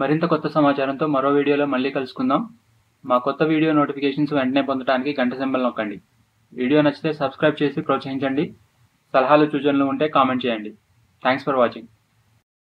మరింత కొత్త సమాచారంతో మరో వీడియోలో మళ్ళీ కలుసుకుందాం. మా కొత్త వీడియో నోటిఫికేషన్స్ వెంటనే పొందడానికి గంట సింబల్ నొక్కండి. వీడియో నచ్చితే సబ్స్క్రైబ్ చేసి ప్రోత్సహించండి. సలహాలు సూచనలు ఉంటే కామెంట్ చేయండి. Thanks for watching